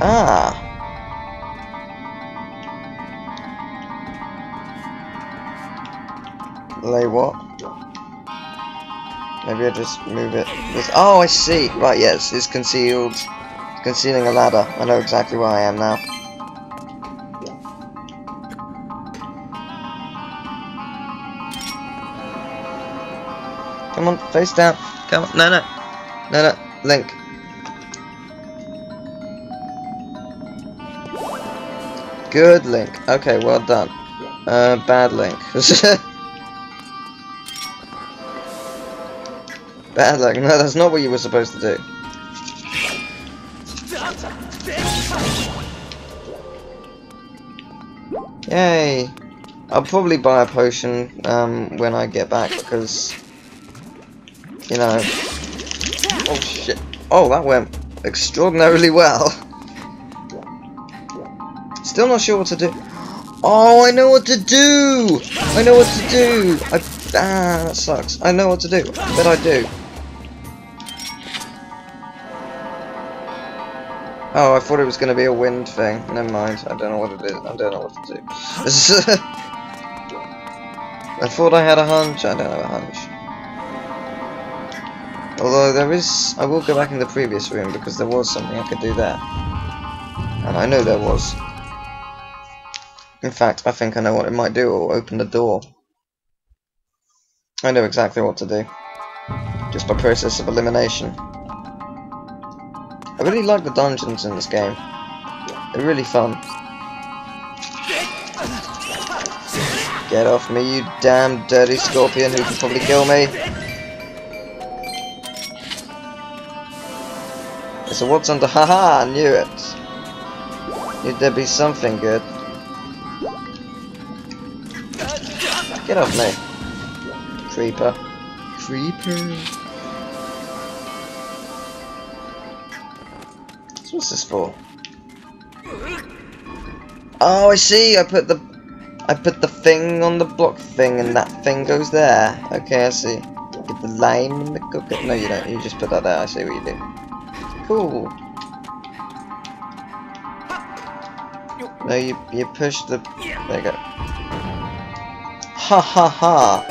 Ah. Lay what? Maybe I just move it. This oh, I see. Right, yes, it's concealed. It's concealing a ladder. I know exactly where I am now. Come on, face down. Come on. No, no. No, no. Link. Good Link. Okay, well done. Uh, bad Link. bad Link. No, that's not what you were supposed to do. Yay! I'll probably buy a potion um, when I get back because, you know... Oh shit. Oh, that went extraordinarily well. Still not sure what to do. Oh, I know what to do! I know what to do! I, ah, that sucks. I know what to do. But I do. Oh, I thought it was going to be a wind thing. Never mind. I don't know what it is. I don't know what to do. I thought I had a hunch. I don't have a hunch. Although there is... I will go back in the previous room because there was something I could do there. And I know there was. In fact, I think I know what it might do. It'll open the door. I know exactly what to do. Just by process of elimination. I really like the dungeons in this game. They're really fun. Get off me, you damn dirty scorpion who can probably kill me. So what's under- haha, I knew it. Knew there'd be something good. Get off me. Creeper. Creeper. So what's this for? Oh, I see. I put the I put the thing on the block thing, and that thing goes there. Okay, I see. Get the lime in the cooker. No, you don't. You just put that there. I see what you do. Cool. No, you you push the. There you go. Ha ha ha.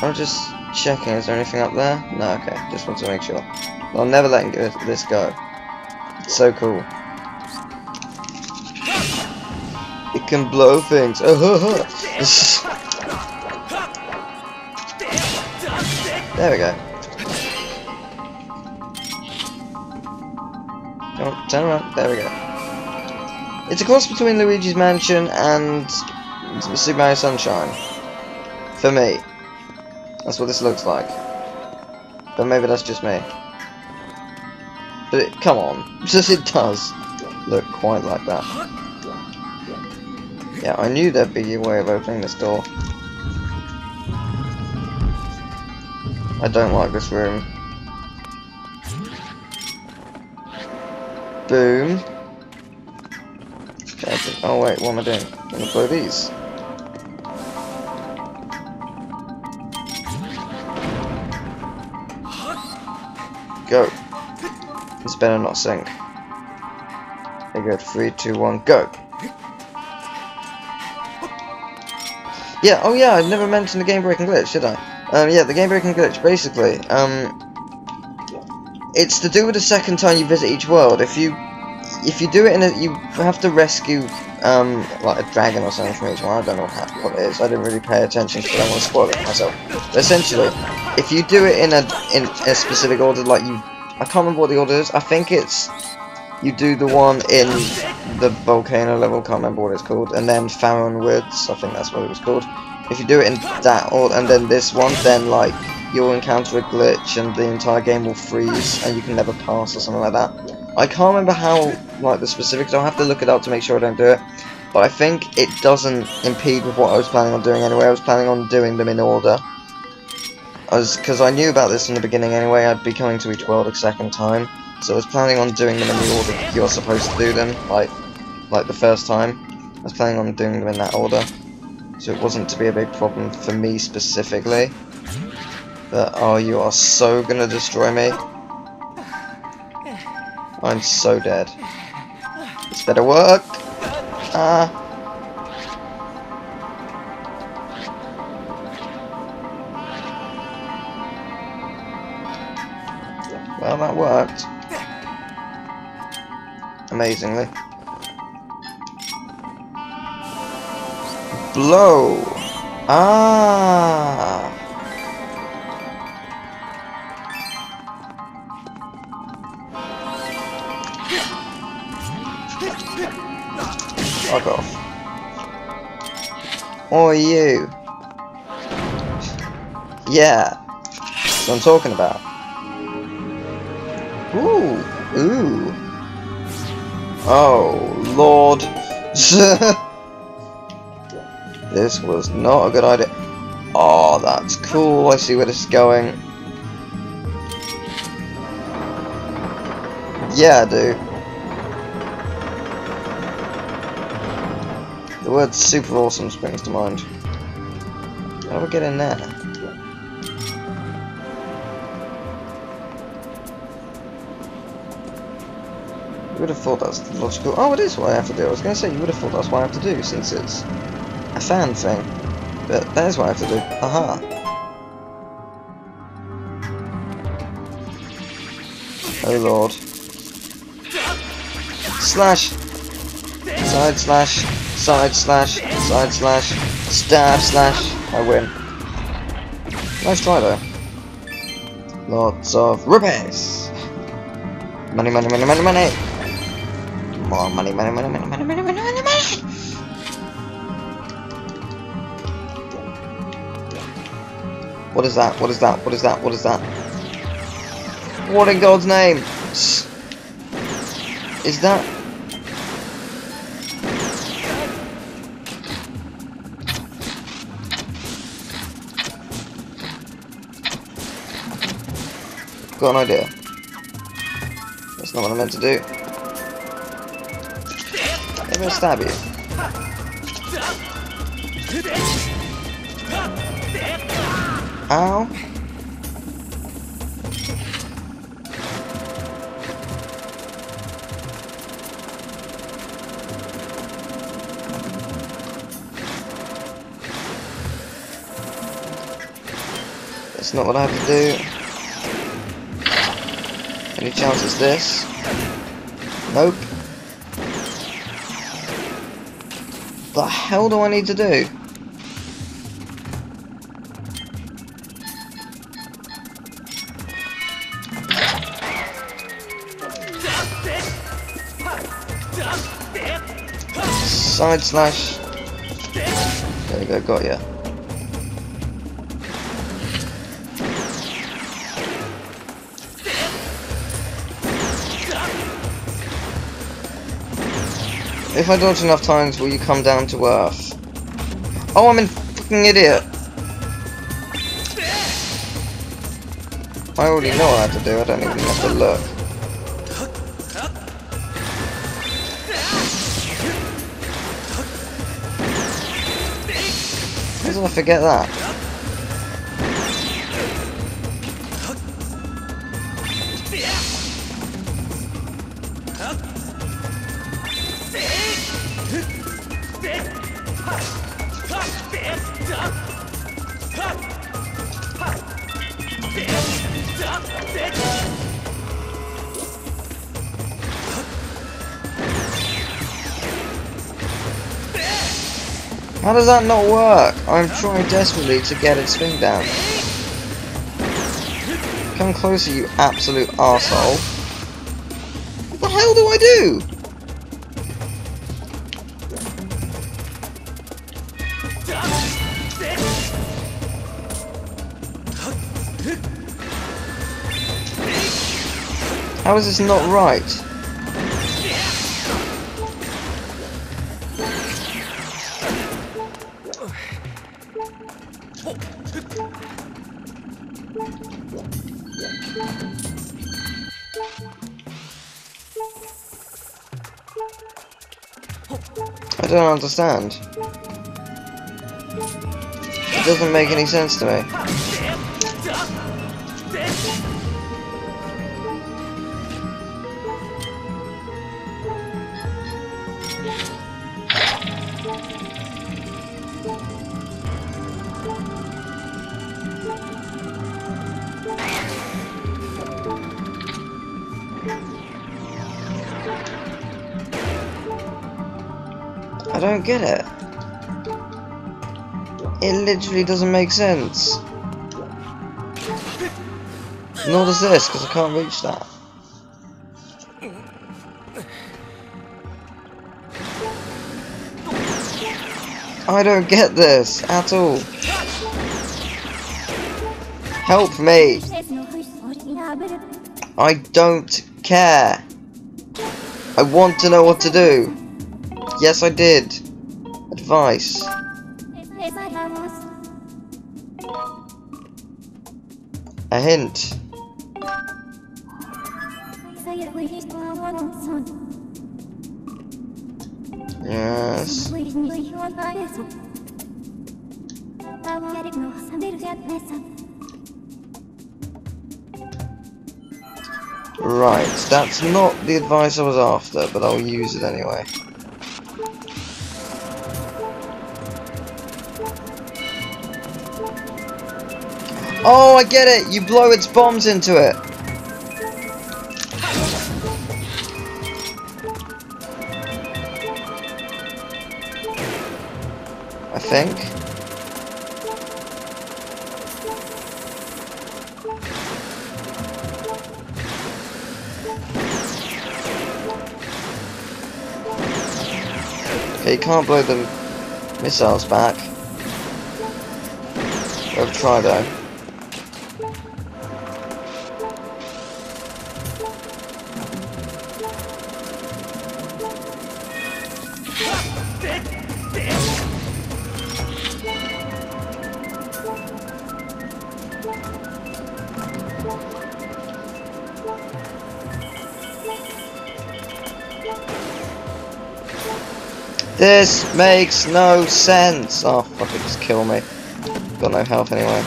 I'm just checking, is there anything up there? No, okay, just want to make sure. I'm never letting uh, this go. It's so cool. It can blow things. Oh, there we go. Turn around. There we go. It's a cross between Luigi's Mansion and Super Mario Sunshine. For me. That's what this looks like. But maybe that's just me. But it, come on, just it does look quite like that. Yeah, I knew there'd be a way of opening this door. I don't like this room. Boom. Oh wait, what am I doing? I'm gonna blow these. Go. This better not sink. Okay, good. Three, two, one, go. Yeah, oh yeah, I never mentioned the game breaking glitch, did I? Um, yeah, the game breaking glitch, basically, um, it's to do with the second time you visit each world. If you, if you do it in a, you have to rescue, um, like a dragon or something from each one. I don't know what it is. I didn't really pay attention because I don't want to spoil it myself. But essentially, if you do it in a in a specific order, like you, I can't remember what the order is. I think it's you do the one in the volcano level. Can't remember what it's called, and then Faron Woods. I think that's what it was called. If you do it in that order, and then this one, then like you'll encounter a glitch, and the entire game will freeze, and you can never pass or something like that. I can't remember how like the specifics. I'll have to look it up to make sure I don't do it. But I think it doesn't impede with what I was planning on doing anyway. I was planning on doing them in order. I because I knew about this in the beginning anyway. I'd be coming to each world a second time, so I was planning on doing them in the order you're supposed to do them, like like the first time. I was planning on doing them in that order, so it wasn't to be a big problem for me specifically. Oh, you are so gonna destroy me. I'm so dead. This better work. Ah. Well, that worked. Amazingly. Blow! Ah! Or you. Yeah. That's what I'm talking about. Ooh. Ooh. Oh, Lord. this was not a good idea. Oh, that's cool. I see where this is going. Yeah, I word super awesome springs to mind. How do we get in there? You would have thought that's logical... Oh, it is what I have to do. I was going to say, you would have thought that's what I have to do, since it's a fan thing. But that is what I have to do. Aha. Oh lord. Slash! Side slash, side slash, side slash, stab slash. I win. Nice try though. Lots of rupees! Money, money, money, money, money! More money, money, money, money, money, money, money, money, money! What is that? What is that? What is that? What is that? What in God's name? Is that... Got an idea. That's not what I meant to do. I'm gonna stab you. Ow. That's not what I have to do. Any chance it's this? Nope. The hell do I need to do? Side slash. There you go, got ya. If I dodge enough times, will you come down to earth? Oh, I'm a fucking idiot. I already know what I have to do, I don't even have to look. How did I forget that? How does that not work? I'm trying desperately to get its thing down. Come closer, you absolute arsehole. What the hell do I do? How is this not right? I don't understand. It doesn't make any sense to me. I don't get it. It literally doesn't make sense. Nor does this, because I can't reach that. I don't get this at all. Help me. I don't care. I want to know what to do. Yes, I did. Advice. A hint. Yes. Right, that's not the advice I was after, but I'll use it anyway. Oh, I get it! You blow its bombs into it! I think. Okay, you can't blow the missiles back. I've tried though. This makes no sense! Oh, fuck it, just kill me. Got no health anyway.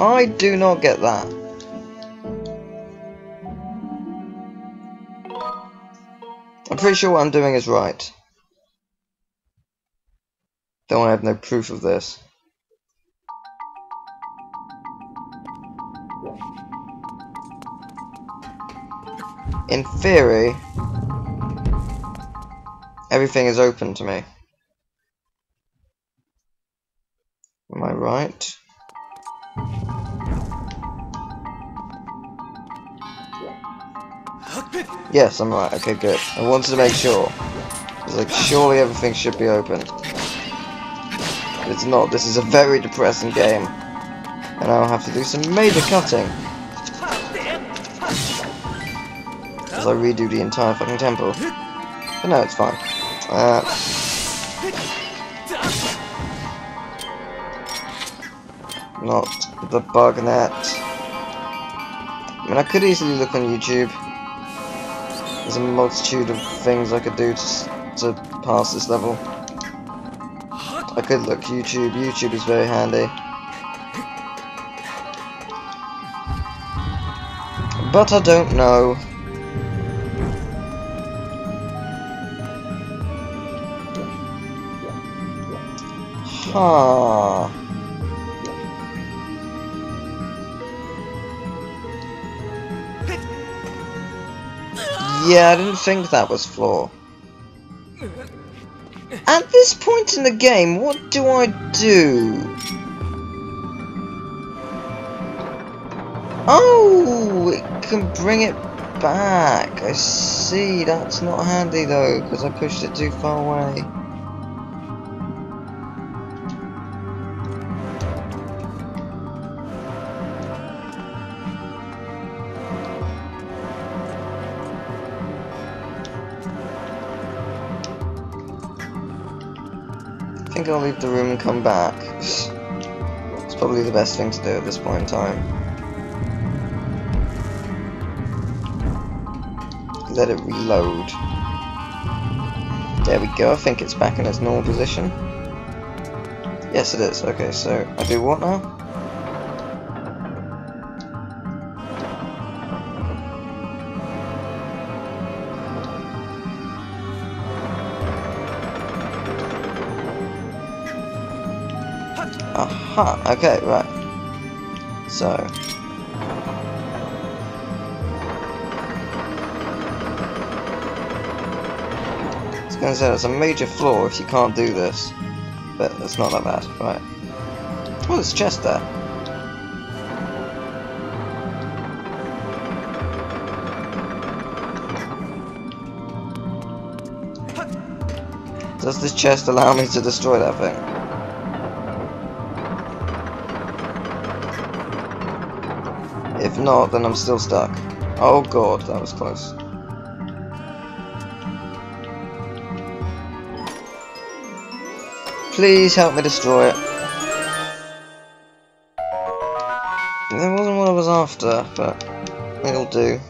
I do not get that. I'm pretty sure what I'm doing is right. Though I have no proof of this. In theory, everything is open to me. Am I right? Yes, I'm right. Okay, good. I wanted to make sure. It's like, surely everything should be open. But it's not. This is a very depressing game. And I'll have to do some major cutting. As I redo the entire fucking temple. But no, it's fine. Uh, not the bug net. I mean, I could easily look on YouTube. A multitude of things I could do to, to pass this level. I could look YouTube. YouTube is very handy. But I don't know. Huh. Yeah, I didn't think that was floor. At this point in the game, what do I do? Oh, it can bring it back. I see. That's not handy though, because I pushed it too far away. I'll leave the room and come back. It's probably the best thing to do at this point in time. Let it reload. There we go, I think it's back in its normal position. Yes it is, okay, so I do what now? Aha, okay, right. So. I going to say, it's a major flaw if you can't do this. But it's not that bad, right. Oh, there's a chest there. Does this chest allow me to destroy that thing? Not, then I'm still stuck. Oh god, that was close. Please help me destroy it. That wasn't what I was after, but it'll do.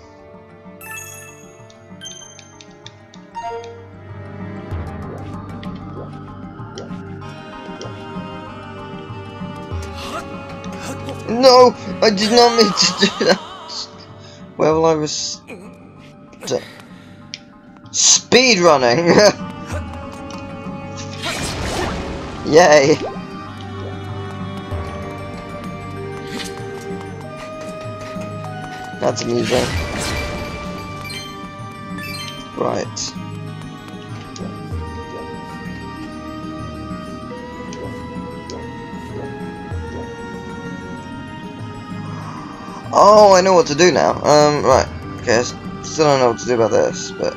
No! I did not mean to do that! Well, I was... Speed running! Yay! That's amusing. Right. Oh, I know what to do now. Um, right. Okay, I still don't know what to do about this, but...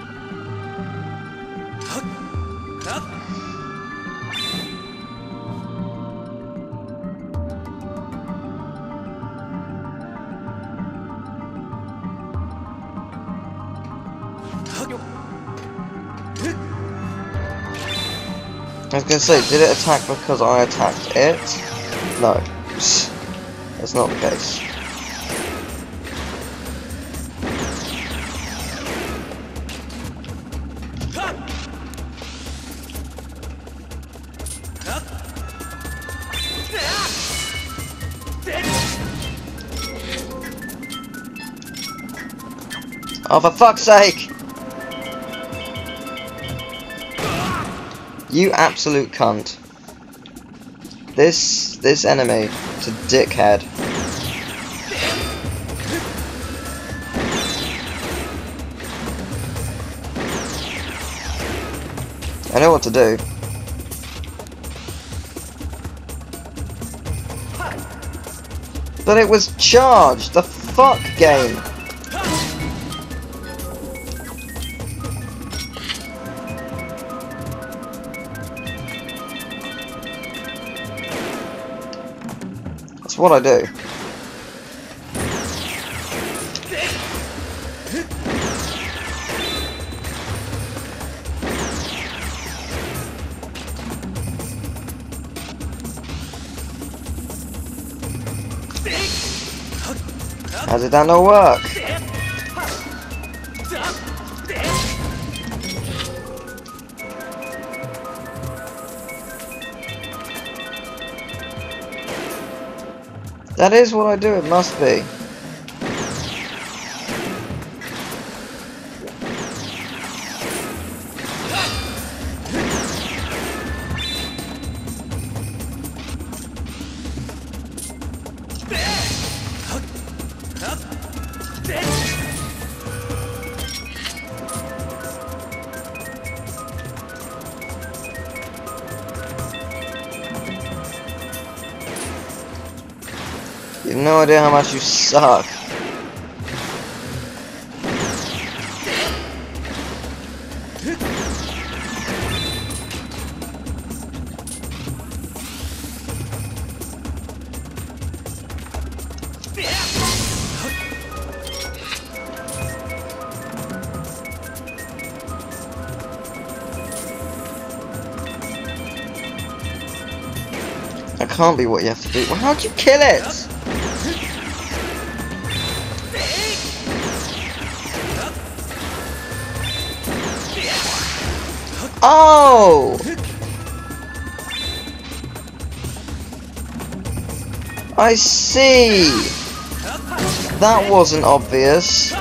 I was gonna say, did it attack because I attacked it? No. That's not the case. Oh, for fuck's sake! You absolute cunt. This, this enemy is a dickhead. I know what to do. But it was charged! The fuck game! That's what I do. How did that not work? That is what I do, it must be. Idea how much you suck. That can't be what you have to do. Well, how'd you kill it? Oh! I see! That wasn't obvious.